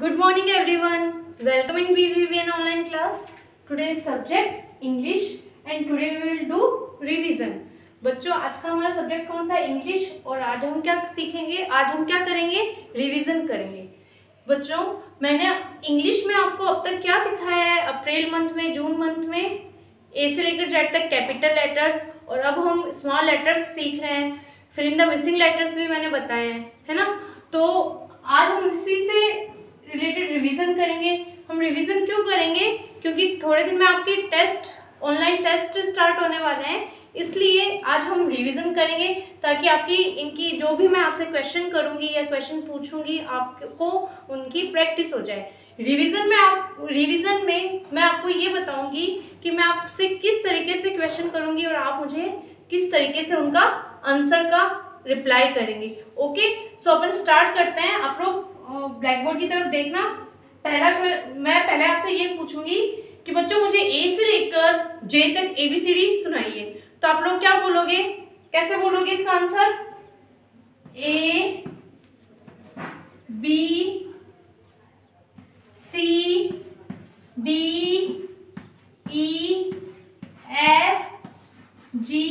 Good morning, everyone. Welcome in VVVN online class. Today's subject, English, and today we will do revision. बच्चों, आज का हमारा subject कौन सा है? इंग्लिश और आज हम क्या सीखेंगे? आज हम क्या करेंगे? रिवीजन करेंगे. बच्चों, मैंने इंग्लिश में आपको अब तक क्या सिखाया है? अप्रैल मंथ में जून मंथ में? ए से लेकर जेड तक कैपिटल लेटर्स और अब हम स्मॉल लेटर्स सीख रहे हैं. फिर इन द मिसिंग लेटर्स भी मैंने बताए हैं, है ना? तो आज हम इसी से रिलेटेड रिवीजन करेंगे। हम रिवीजन क्यों करेंगे? क्योंकि थोड़े दिन में आपके टेस्ट ऑनलाइन टेस्ट स्टार्ट होने वाले हैं। इसलिए आज हम रिवीजन करेंगे ताकि आपकी, इनकी जो भी मैं आपसे क्वेश्चन करूँगी या क्वेश्चन पूछूँगी, आपको उनकी प्रैक्टिस हो जाए। रिवीजन में आप रिवीजन में मैं आपको ये बताऊँगी कि मैं आपसे किस तरीके से क्वेश्चन करूँगी और आप मुझे किस तरीके से उनका आंसर का रिप्लाई करेंगे। ओके सो अपन स्टार्ट करते हैं। आप लोग ब्लैक बोर्ड की तरफ़ देखना। पहला मैं पहले आपसे ये पूछूँगी कि बच्चों, मुझे ए से लेकर जे तक ए बी सी डी सुनाइए। तो आप लोग क्या बोलोगे? कैसे बोलोगे इसका answer A B C D E F G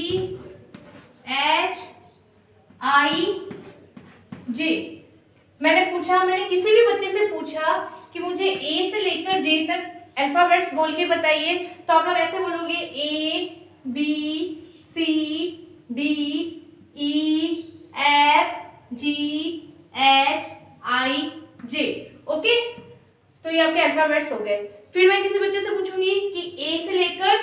H I J मैंने पूछा मैंने किसी भी बच्चे से पूछा कि मुझे ए से लेकर जे तक अल्फ़ाबेट्स बोल के बताइए तो आप लोग ऐसे बोलोगे A B C D E F G H I J okay तो ये आपके अल्फ़ाबेट्स हो गए फिर मैं किसी बच्चे से पूछूँगी कि ए से लेकर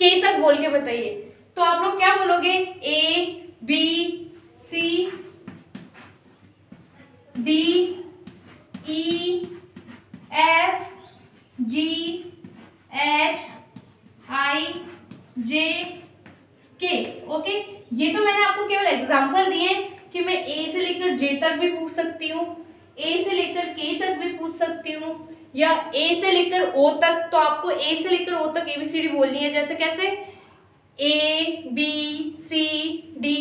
के तक बोल के बताइए तो आप लोग क्या बोलोगे A B C D E F G H I J K okay ये तो मैंने आपको केवल एग्जांपल दिए कि मैं ए से लेकर जे तक भी पूछ सकती हूँ ए से लेकर के तक भी पूछ सकती हूँ? या ए से लेकर ओ तक तो आपको ए से लेकर ओ तक एबीसीडी बोलनी है, जैसे कैसे? A B C D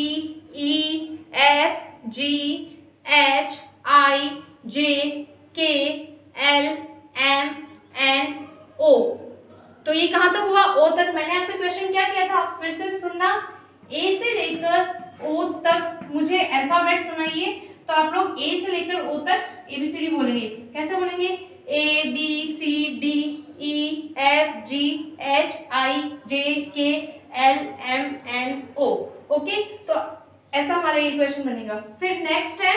E F G H I J K L M N O तो ये कहाँ तक हुआ? ओ तक। मैंने आपसे क्वेश्चन क्या किया था? फिर से सुनना। ए से लेकर ओ तक मुझे अल्फ़ाबेट सुनाइए। तो आप लोग ए से लेकर ओ तक एबीसीडी बोलेंगे। कैसे बोलेंगे? A B C D E F G H I J K L M N O okay तो ऐसा हमारा ये क्वेश्चन बनेगा। फिर नेक्स्ट है।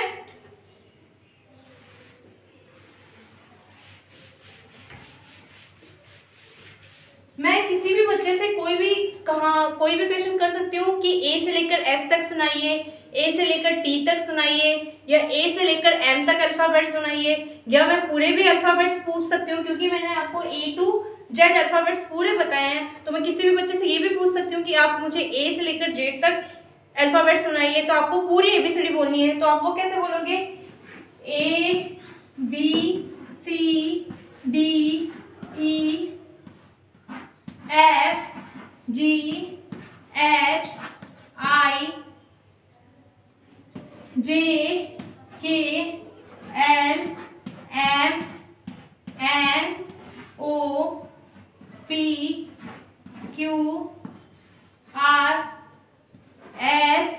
मैं किसी भी बच्चे से कोई भी कहा, कोई भी क्वेश्चन कर सकती हूँ कि ए से लेकर एस तक सुनाइए। ए से लेकर टी तक सुनाइए, या ए से लेकर एम तक अल्फ़ाबेट सुनाइए, या मैं पूरे भी अल्फ़ाबेट्स पूछ सकती हूँ क्योंकि मैंने आपको ए टू जेड अल्फ़ाबेट्स पूरे बताए हैं तो मैं किसी भी बच्चे से ये भी पूछ सकती हूँ कि आप मुझे ए से लेकर जेड तक अल्फ़ाबेट सुनाइए तो आपको पूरी ए बी सी डी बोलनी है तो आप वो कैसे बोलोगे? A B C D E F G H J K L M N O P Q R S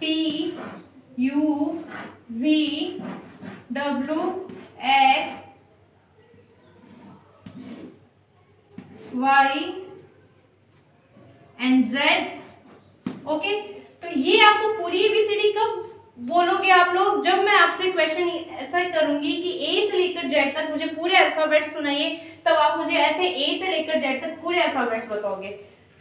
T U V W X Y and Z okay तो ये आपको पूरी एबीसीडी कब बोलोगे आप लोग? जब मैं आपसे क्वेश्चन ऐसा करूँगी कि ए से लेकर जेड तक मुझे पूरे अल्फाबेट्स सुनाइए, तब आप मुझे ऐसे ए से लेकर जेड तक पूरे अल्फाबेट्स बताओगे।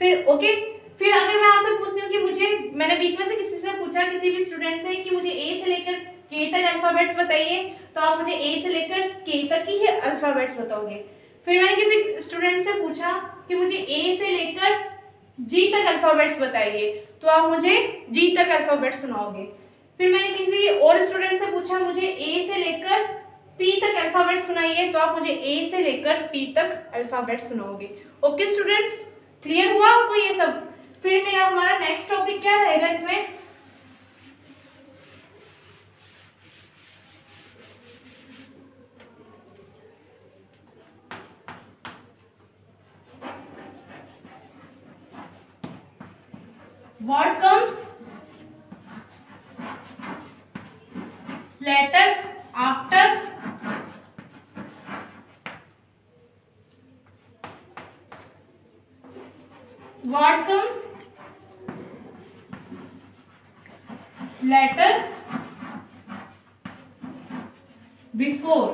फिर ओके फिर अगर मैं आपसे पूछती हूँ कि मुझे, मैंने बीच में से किसी से पूछा, किसी भी स्टूडेंट से, कि मुझे ए से लेकर के तक अल्फाबेट्स बताइए तो आप मुझे ए से लेकर के तक ही अल्फाबेट्स बताओगे। फिर मैंने किसी स्टूडेंट से पूछा कि मुझे ए से लेकर जी तक अल्फ़ाबेट्स बताइए तो आप मुझे जी तक अल्फ़ाबेट सुनाओगे। फिर मैंने किसी और स्टूडेंट से पूछा, मुझे ए से लेकर पी तक अल्फ़ाबेट सुनाइए। तो आप मुझे ए से लेकर पी तक अल्फ़ाबेट सुनाओगे। ओके स्टूडेंट्स क्लियर हुआ आपको ये सब? फिर मेरा, हमारा नेक्स्ट टॉपिक क्या रहेगा इसमें? What comes comes. Letter before.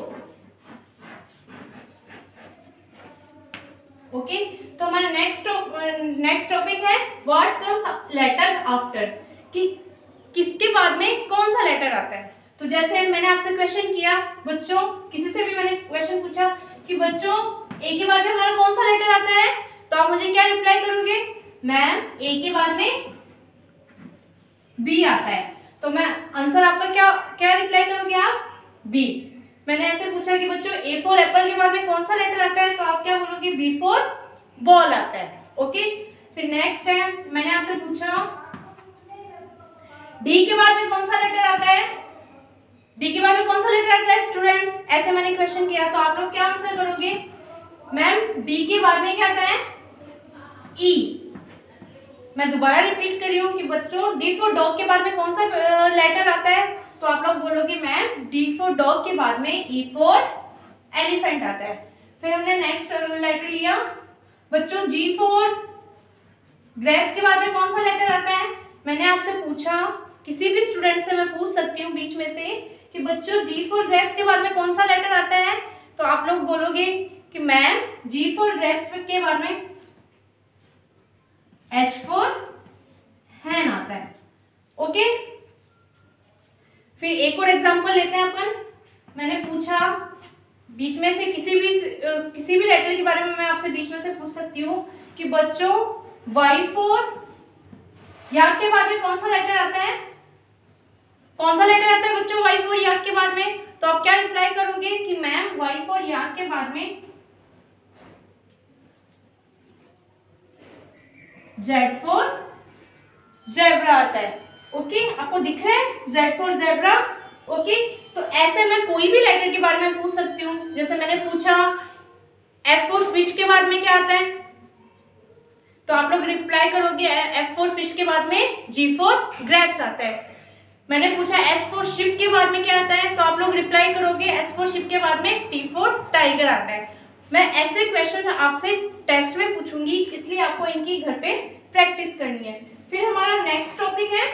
Okay तो हमारा नेक्स्ट नेक्स्ट टॉपिक है व्हाट कम्स लेटर आफ्टर कि किसके बाद में कौन सा लेटर आता है? तो जैसे मैंने आपसे क्वेश्चन किया, बच्चों, किसी से भी मैंने क्वेश्चन पूछा कि बच्चों ए के बाद में हमारा कौन सा लेटर आता है? तो आप मुझे क्या रिप्लाई करोगे? मैम ए के बाद में बी आता है। तो मैं आंसर आपका क्या क्या रिप्लाई करोगे आप? बी मैंने ऐसे पूछा कि बच्चों ए फोर एप्पल के बाद में कौन सा लेटर आता है? तो आप क्या बोलोगे? बी फोर बॉल आता है। ओके फिर नेक्स्ट है मैंने आपसे पूछा डी के बाद में कौन सा लेटर आता है? डी के बाद में कौन सा लेटर आता है? स्टूडेंट्स ऐसे मैंने क्वेश्चन किया। तो आप लोग क्या आंसर करोगे? मैम डी के बाद में क्या आता है? ई e. मैं दोबारा रिपीट कर रही हूँ कि बच्चों डी फॉर डॉग के बाद में कौन सा लेटर आता है? तो आप लोग बोलोगे, मैम डी फॉर डॉग के बाद में ई फॉर एलिफेंट आता है. फिर हमने नेक्स्ट लेटर लिया। बच्चों जी फोर ग्रेप्स के बाद में कौन सा लेटर आता है? मैंने आपसे पूछा, किसी भी स्टूडेंट से मैं पूछ सकती हूँ बीच में से, कि बच्चों जी फोर ग्रेप्स के बाद में कौन सा लेटर आता है? तो आप लोग बोलोगे कि, मैम जी फोर ग्रेप्स के बाद में एच फोर हैन आता है ओके फिर एक और एग्जांपल लेते हैं अपन। मैंने पूछा, बीच में से किसी भी किसी भी लेटर के बारे में मैं आपसे बीच में से पूछ सकती हूँ कि बच्चों वाई फोर याद के बाद में कौन सा लेटर आता है? कौन सा लेटर आता है बच्चों वाई फोर याद के बाद में? तो आप क्या रिप्लाई करोगे कि मैम वाई फोर याद के बाद में जेड फोर जेब्रा आता है. ओके आपको दिख रहा है? जेड फोर जेब्रा ओके तो ऐसे मैं कोई भी लेटर के बारे में पूछ सकती हूँ. जैसे मैंने पूछा एफ़ फोर फ़िश के बाद में क्या आता है? तो आप लोग रिप्लाई करोगे एफ़ फोर फ़िश के बाद में जी फोर ग्रेप्स आता है. मैंने पूछा एस फोर शिप के बाद में क्या आता है? तो आप लोग रिप्लाई करोगे एस फोर शिप के बाद में टी फोर टाइगर आता है. मैं ऐसे क्वेश्चन आपसे टेस्ट में पूछूँगी, इसलिए आपको इनकी घर पे प्रैक्टिस करनी है। फिर हमारा नेक्स्ट टॉपिक है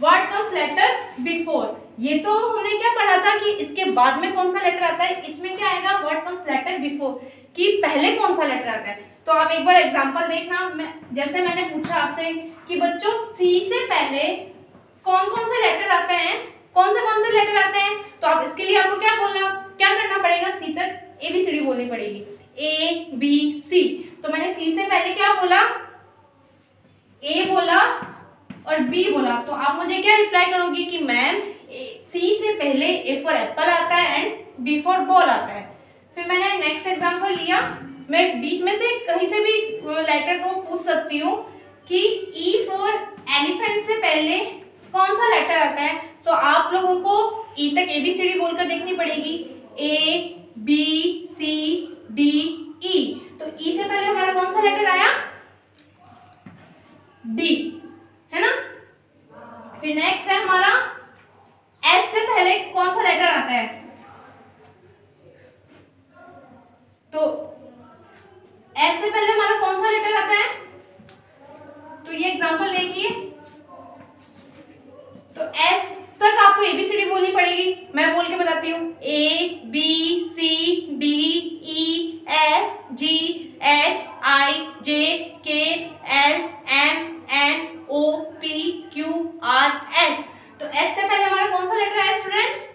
व्हाट कम्स लेटर बिफोर ये तो हमने क्या पढ़ा था कि इसके बाद में कौन सा लेटर आता है? इसमें क्या आएगा? व्हाट कम्स लेटर बिफोर कि पहले कौन सा लेटर आता है? तो आप एक बार एग्जांपल देखना। मैं जैसे मैंने पूछा आपसे कि बच्चों सी से पहले कौन कौन से लेटर आते हैं? कौन से कौन से लेटर आते हैं? तो आप इसके लिए आपको क्या बोलना क्या करना पड़ेगा? सी तक ए बी सी डी बोलनी पड़ेगी। ए बी सी तो मैंने सी से पहले क्या बोला? ए बोला और बी बोला। तो आप मुझे क्या रिप्लाई करोगे कि मैम सी से पहले ए फॉर एप्पल आता है एंड बी फॉर बॉल आता है। फिर मैंने नेक्स्ट एग्जांपल लिया। मैं बीच में से कहीं से भी लेटर को पूछ सकती हूँ कि ई फॉर एलिफेंट से पहले कौन सा लेटर आता है? तो आप लोगों को ई e तक ए बी सी डी बोलकर देखनी पड़ेगी। ए बी सी डी ई तो ई e से पहले हमारा कौन सा लेटर आया डी है ना फिर नेक्स्ट है हमारा एस से पहले कौन सा लेटर आता है तो एस से पहले हमारा कौन सा लेटर आता है तो ये एग्जांपल देखिए तो एस तक आपको एबीसीडी बोलनी पड़ेगी। मैं बोल के बताती हूँ। A B C D E F G H I J K L M N O P Q R S तो एस से पहले हमारा कौन सा लेटर है स्टूडेंट्स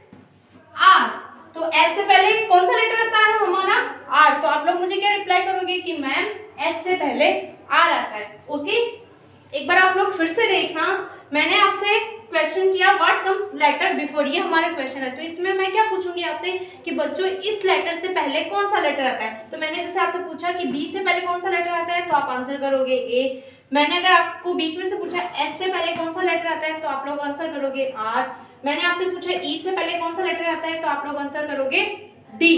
आर तो एस से पहले कौन सा लेटर आता है हमारा? आर तो आप लोग मुझे क्या रिप्लाई करोगे कि मैम एस से पहले आर आता है। ओके एक बार आप लोग फिर से देखना। मैंने आपसे क्वेश्चन किया व्हाट कम्स लेटर बिफोर ये हमारा क्वेश्चन है। तो इसमें मैं क्या पूछूँगी आपसे कि बच्चों, इस लेटर से पहले कौन सा लेटर आता है? तो मैंने जैसे आपसे पूछा कि बी से पहले कौन सा लेटर आता है तो आप आंसर करोगे ए मैंने अगर आपको बीच में से पूछा एस से पहले कौन सा लेटर आता है तो आप लोग आंसर करोगे आर मैंने आपसे पूछा ई e से पहले कौन सा लेटर आता है तो आप लोग आंसर करोगे डी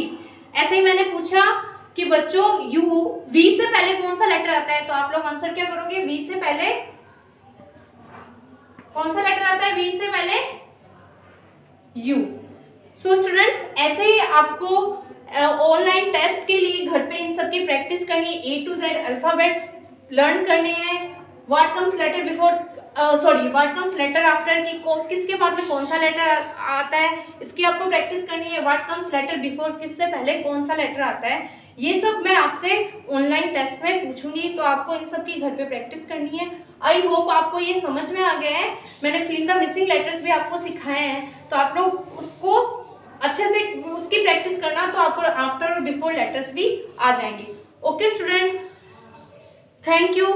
ऐसे ही मैंने पूछा कि बच्चों यू वी से पहले कौन सा लेटर आता है तो आप लोग आंसर क्या करोगे? वी से पहले कौन सा लेटर आता है? वी से पहले यू सो स्टूडेंट्स ऐसे ही आपको ऑनलाइन uh, टेस्ट के लिए घर पे इन सब की प्रैक्टिस करनी है. A to Z alphabets learn करने हैं. What comes letter before sorry what comes letter after की किसके बाद में कौन सा लेटर आता है? इसकी आपको प्रैक्टिस करनी है. व्हाट कम्स लेटर बिफोर किससे पहले कौन सा लेटर आता है? ये सब मैं आपसे ऑनलाइन टेस्ट में पूछूँगी. तो आपको इन सब की घर पे प्रैक्टिस करनी है. आई होप आपको ये समझ में आ गया है। मैंने फ़िल्म द मिसिंग लेटर्स भी आपको सिखाए हैं। तो आप लोग उसको अच्छे से उसकी प्रैक्टिस करना तो आपको आफ्टर और बिफोर लेटर्स भी आ जाएँगे। Okay students thank you